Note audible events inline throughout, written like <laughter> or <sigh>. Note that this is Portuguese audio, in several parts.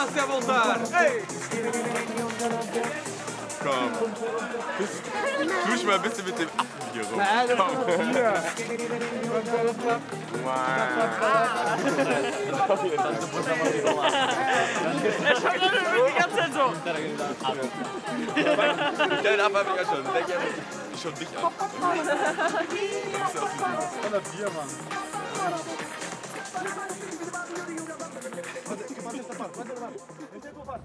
Infância a voltar! Ei! Komm. Tusch mal ein bisschen mit dem Affen hier rum. Er schaut die ganze Zeit so! Der Affe hab ich ja schon. Geht schon dich an. Von der Bier, Mann. var, hadi var. Var.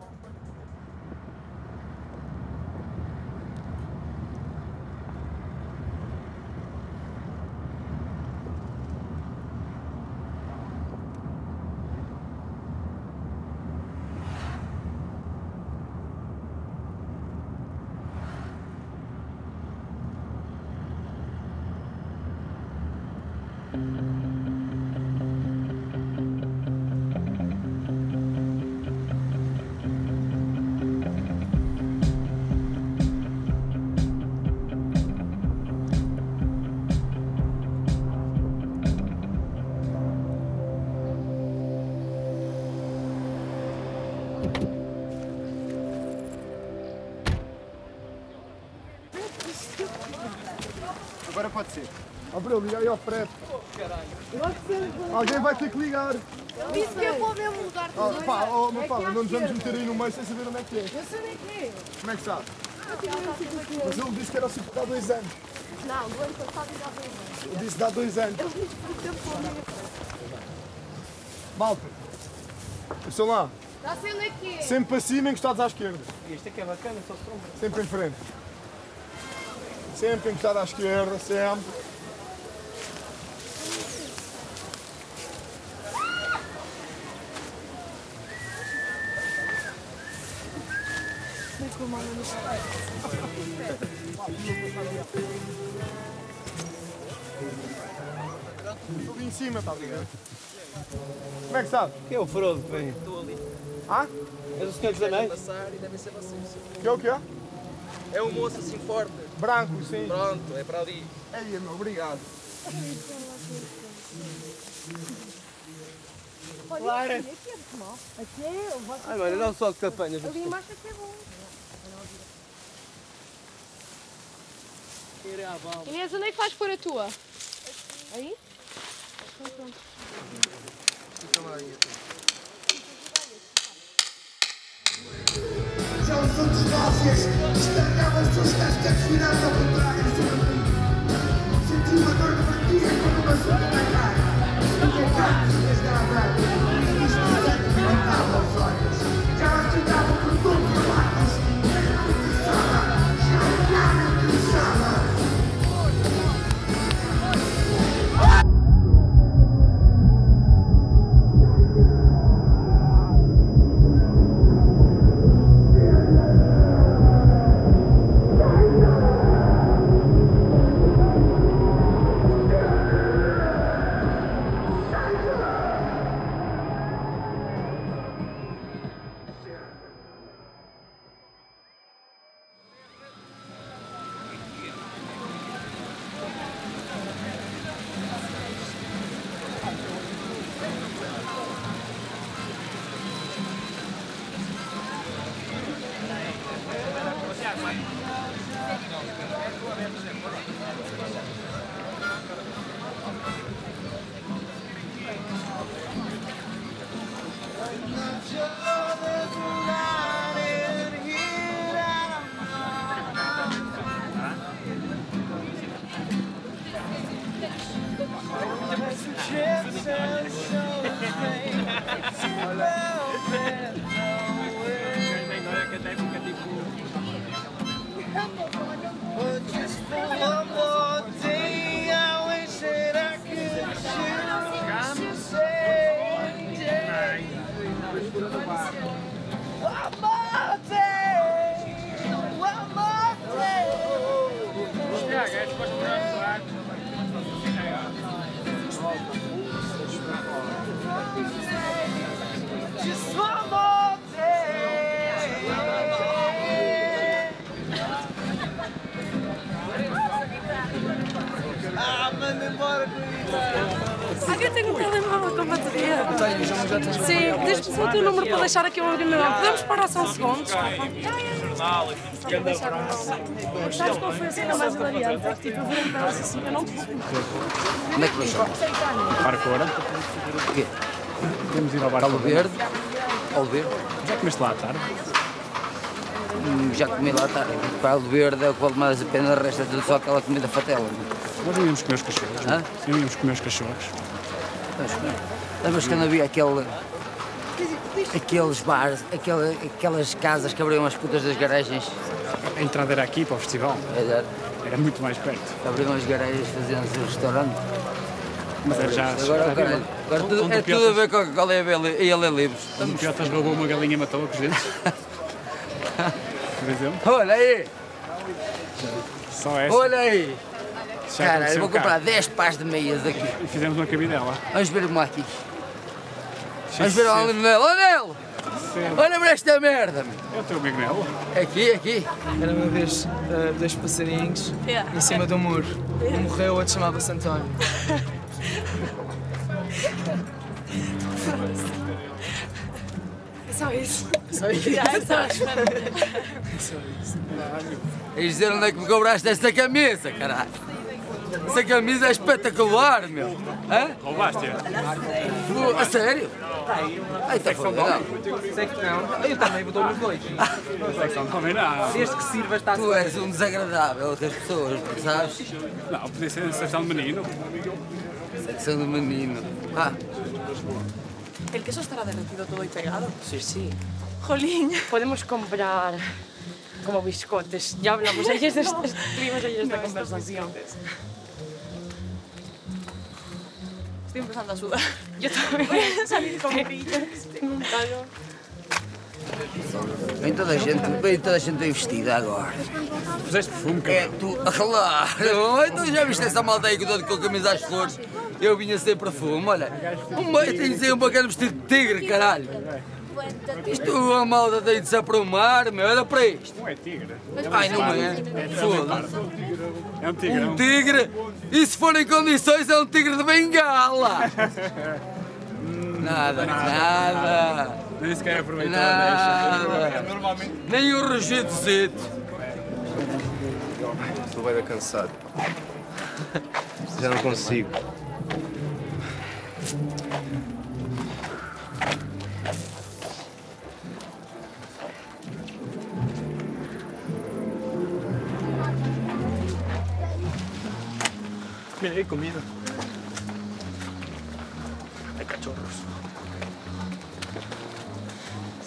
Liga aí ao Fred. Alguém vai ter que ligar. Disse que eu vou mesmo lugar Oh, também. pá, oh, meu É pá, que é não nos vamos meter aí no meio sem saber onde é que é. Eu sei onde é que é. Como é que sabe? Aqui. Mas ele disse que era o de há dois anos. Não, do ano passado já veio. Ele disse de há dois anos. Ele disse por tempo. Malta. Estão lá. É que é. Sempre para cima, encostados à esquerda. Isto aqui é bacana, só sombra. Sempre em frente. Sempre encostado à esquerda, sempre. Tudo em cima, está ligado? Como é que sabe? Quem é o Frodo que vem? Ah? És o Senhor dos Anéis? passar e devem ser vocês. Que é o que é? É um moço assim forte. Branco, sim. Pronto, é para ali. Ei, meu, obrigado. Olha, aqui, aqui é muito mal. Aqui é, Ai, mano, um sol de campanhas. Ali embaixo é que é bom. Inês, onde é que vais pôr a tua? Aí? Então pronto. Já os outros fáceis estragavam as suas cascas viradas ao contrário Senti uma dor de barriga quando uma sopa na cara Fiquei cá, desgravado Isto sangue matava os olhos Já as tiravam deixar aqui um argumento. Podemos parar só um segundo? Sabes qual foi a cena mais hilariante? Que, Tipo, eu vi pedaço assim, eu não percebi. Onde é que nós vamos? Para fora. O quê? Podemos ir ao bar Alvo Verde? Alvo Verde? Já comeste lá à tarde? Hum, Já comi lá à tarde. Para Verde é o que vale mais a pena, é tudo só aquela comida fatela. Nós não íamos comer os cachorros. Hã? Não íamos comer os cachorros. Mas, Lembras quando havia aquele. Aqueles bares, aquela, aquelas casas que abriam as putas das garagens? A entrada era aqui para o festival. Era, Era muito mais perto. abriam as garagens, faziam-se o restaurante. Mas era já. Agora, já agora, tudo, onde é tudo a ver com a Coca-Cola e a Bele- e a Lê Livres. Onde o Piotas roubou uma galinha e matou-a com os dentes. <laughs> Por exemplo. Olha aí, Só essa. olha aí. Já Cara, vou cá. comprar 10 pares de meias aqui. E fizemos uma cabidela. Vamos ver como é aqui. Vamos ver o Nelo. Nelo! Olha para esta merda, meu. É o teu amigo Nelo. Aqui, aqui. Era uma vez uh, dois passarinhos em cima do muro. Um morreu, o outro chamava-se António. É só isso. Só isso. É só isso. Só isso. Eles dizer onde é que me cobraste esta camisa, caralho. Essa camisa é espetacular, meu. Hã? Roubaste-a? Fu- A sério? Ai, tá foda, não. Sei que não. Eu também vou nos dois. Secção também não. Desde que sirva está Tu és um desagradável a outras pessoas, sabes? Não, podia ser secção de menino. Secção do menino. Ah, El queso estará derretido todo y pegado. Sí, sí. Jolín. Podemos comprar como biscotes. Ya hablamos ayer de esta, estuvimos ayer esta conversación. Estoy empezando a sudar. <laughs> Yo también. Voy a salir con brillos. Tengo un calor. vem toda a gente, vem toda a gente bem vestida agora. Puseste perfume, É, cara. tu, <laughs> claro, então já viste essa malta aí que dou com camisa às flores? Eu vinha sem perfume, olha. Um meio tem sempre aquele vestido de tigre, caralho. Isto a malta tem de se aprumar, meu, olha para isto. Não é tigre. Ai, não é? Foda-se. É um tigrão. Um tigre, e se for em condições é um tigre de bengala. Nada, nada, Nem sequer aproveitou a nada. Nem um rugidozito. Estou bem cansado. Já não consigo. Mira, hay comida. Hay cachorros.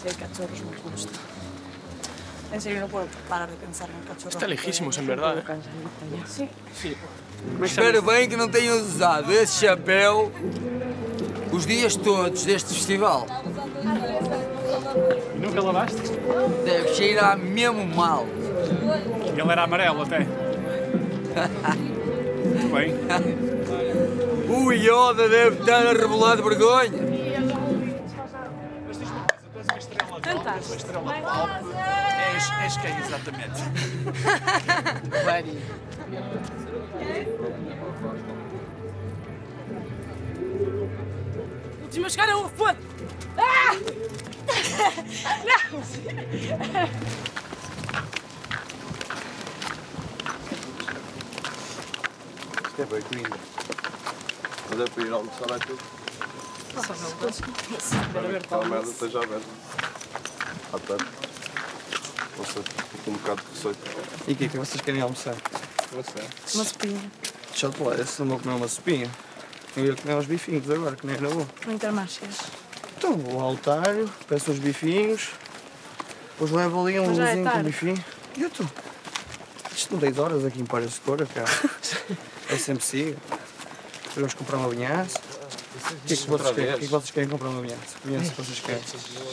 Si hay cachorros me gusta. En serio, no puedo parar de pensar en cachorros. Está lejísimos, en verdad. ¿eh? Sí. Sí. Espero bem que não tenhas usado esse chapéu os dias todos deste festival. E nunca lavaste? Deve cheirar mesmo mal. Ele era amarelo até. <laughs> Muito bem. <laughs> O Yoda deve estar a rebolar de vergonha. Tentaste. És, és quem exatamente? Very. Último a chegar é o foda. Ah! <laughs> Não! É bem lindo. Mas é para ir almoçar lá tudo. Aquela merda esteja aberta. À tarde. Não sei, fico um bocado de receio. E o que é que vocês querem almoçar? Você. Uma sopinha. Deixa eu lá, esse não vou comer uma sopinha. Eu ia comer uns bifinhos agora, que nem era bom. No Intermarchés. Então vou ao altário, peço uns bifinhos, depois levo ali um já é luzinho com tarde. bifinho. E eu estou. Isto não 10 horas aqui em Pares de Cora, cara. <laughs> é sempre. Depois vamos comprar uma vinhaça. O que é que vocês querem? O que é que vocês querem comprar uma vinhaça? Vinhaça que vocês querem?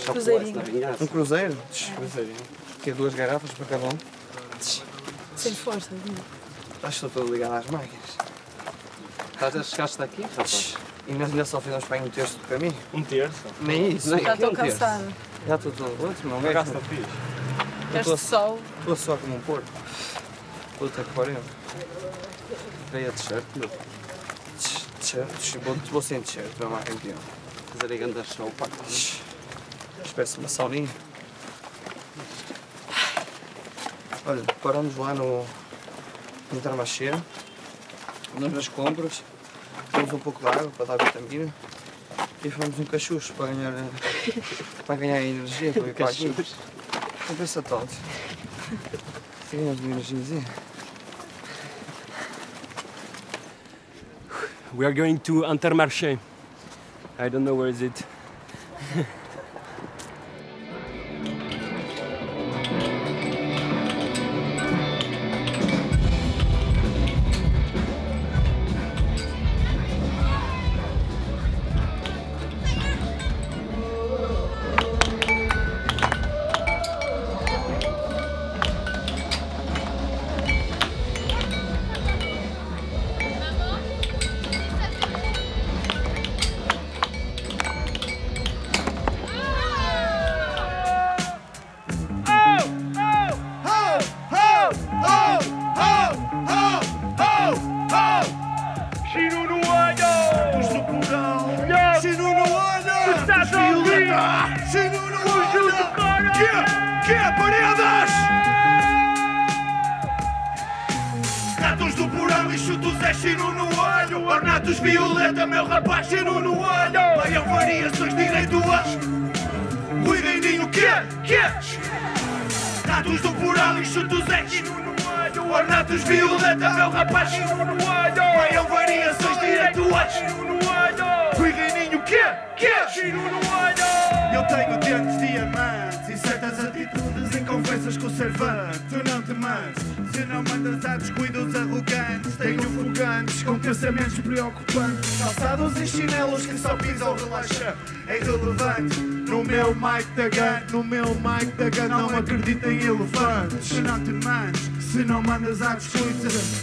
Cruzeirinho. Um cruzeiro? Cruzeirinho. Que é duas garrafas para cada um? Sem força. Acho que estou todo ligado às máquinas. Estás a chegaste daqui, rapaz? E nós ainda só fizemos para aí um terço do caminho. Um terço. Nem isso. Já estou cansada. Já estou todo. Outro não, gasto. Este sol. Estou só como um porco. Puta que pariu. Veio a t-shirt, meu. T-shirt vou, vou sem t-shirt, para mais campeão. Fazer aí grande show, pá. Espécie uma sauninha. Olha, paramos lá no, no Intermarché, vamos nas compras, temos um pouco de água para dar vitamina e fomos um cachucho para ganhar, para ganhar energia para vir para <laughs> aqui. Compensa todo. Ganhamos uma energiazinha. We are going to Intermarché. I don't know where is it. Baixeiro no olho, vai variações direituas. Cuidem reininho, que é? Que é? Do plural e chutos é. Ornatos violeta, meu rapaz. Vai variações direituas. Cuidem reininho, que é? Que? Eu tenho dentes diamantes e atitudes com o servante Tu não te mandes se não mandas a descuidos arrogantes. Tenho fogantes com pensamentos preocupantes. Calçados e chinelos que só pisam relaxa. É irrelevante No meu Mike da Gun No meu Mike da Gun. Não acredito em elefantes. Se não te mandes Se não mandas a descuidos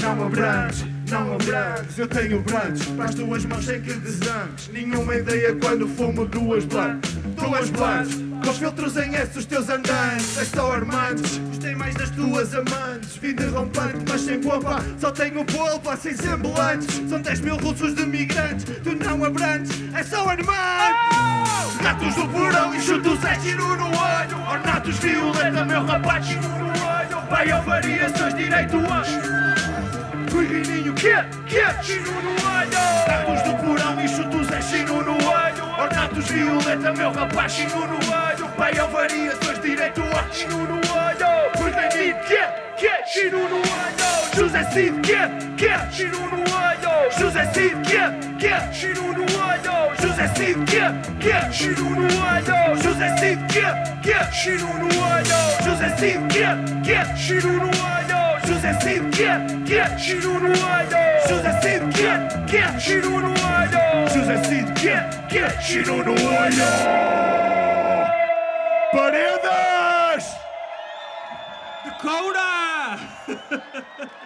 não abranges, não abranges, eu tenho branches Para as tuas mãos sem que desanques Nenhuma ideia quando fumo duas blanques Duas blanques, com os filtros em S os teus andantes É só armantes, gostei mais das tuas amantes. Vim de rompante, mas sem pompa Só tenho polpa, sem semblantes. São 10 mil russos de migrantes. Tu não abrantes, é só armantes Ratos do porão e chutos é tiro no olho. Ornatos violeta, meu rapaz, tiro no olho. Vai ao variações Rui Reininho, que? Que? Chino no olho Ratos do porão e chutos é chino no olho Ornatos violeta, meu rapaz, chino no olho Vai ao variações direito a chino no olho Rui Reininho, que? Que? Chino no olho José Cid, que? Que? Chino no olho José Cid, que? Que? Chino no olho José Cid, que? Que? Chino no olho José Cid, que? Que? Chino no olho José Cid, que? Que? Chino no olho José Cid, yeah, yeah, she doing wild. José Cid, yeah, yeah, she doing wild. José Cid, yeah, yeah, she. But Dakota. <laughs>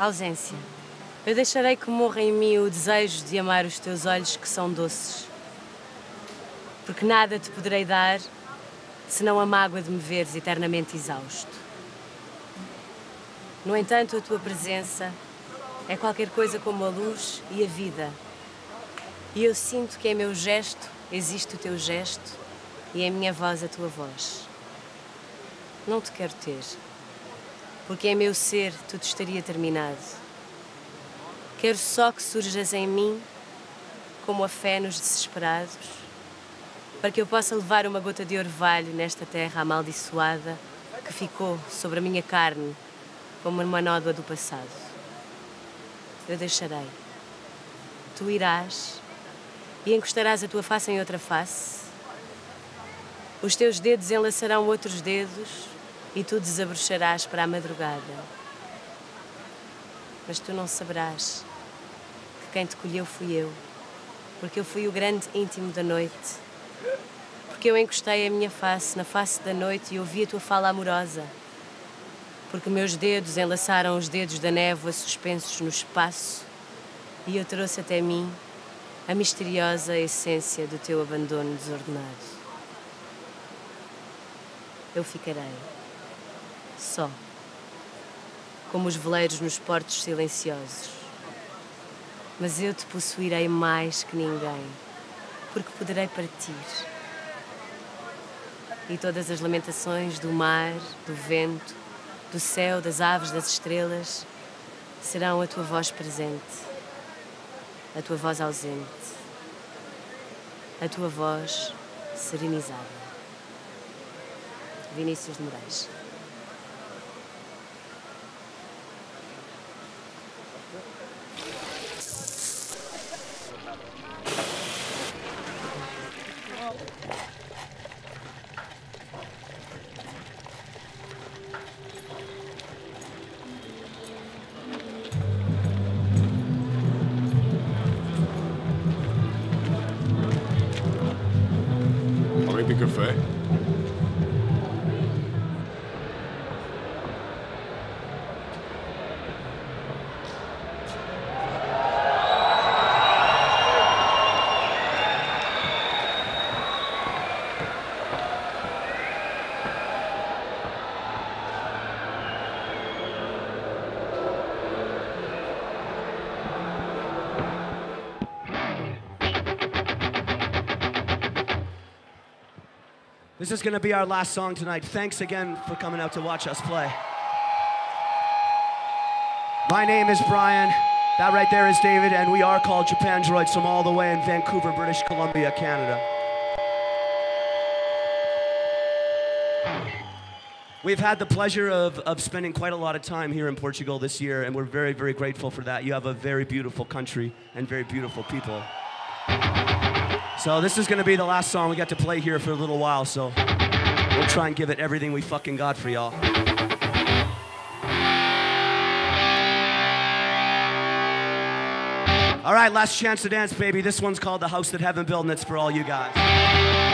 Ausência. Eu deixarei que morra em mim o desejo de amar os teus olhos que são doces. Porque nada te poderei dar senão a mágoa de me veres eternamente exausto. No entanto, a tua presença é qualquer coisa como a luz e a vida. E eu sinto que em meu gesto existe o teu gesto e em minha voz a tua voz. Não te quero ter porque em meu ser tudo estaria terminado. Quero só que surjas em mim como a fé nos desesperados, para que eu possa levar uma gota de orvalho nesta terra amaldiçoada que ficou sobre a minha carne como uma nódoa do passado. Eu deixarei. Tu irás e encostarás a tua face em outra face. Os teus dedos enlaçarão outros dedos e tu desabrocharás para a madrugada. Mas tu não saberás que quem te colheu fui eu, porque eu fui o grande íntimo da noite. Porque eu encostei a minha face na face da noite e ouvi a tua fala amorosa. Porque meus dedos enlaçaram os dedos da névoa suspensos no espaço e eu trouxe até mim a misteriosa essência do teu abandono desordenado. Eu ficarei só, como os veleiros nos portos silenciosos. Mas eu te possuirei mais que ninguém, porque poderei partir. E todas as lamentações do mar, do vento, do céu, das aves, das estrelas, serão a tua voz presente, a tua voz ausente, a tua voz serenizada. Vinícius de Moraes. This is going to be our last song tonight. Thanks again for coming out to watch us play. My name is Brian. That right there is David, and we are called Japan Droids from all the way in Vancouver, British Columbia, Canada. We've had the pleasure of, of spending quite a lot of time here in Portugal this year, and we're very, very grateful for that. You have a very beautiful country and very beautiful people. So this is gonna be the last song we got to play here for a little while, so we'll try and give it everything we fucking got for y'all. All right, last chance to dance, baby. This one's called The House That Heaven Built, and it's for all you guys.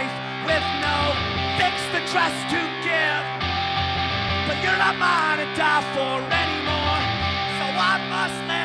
life with no fix address trust to give. But you're not mine to die for anymore, so I must live.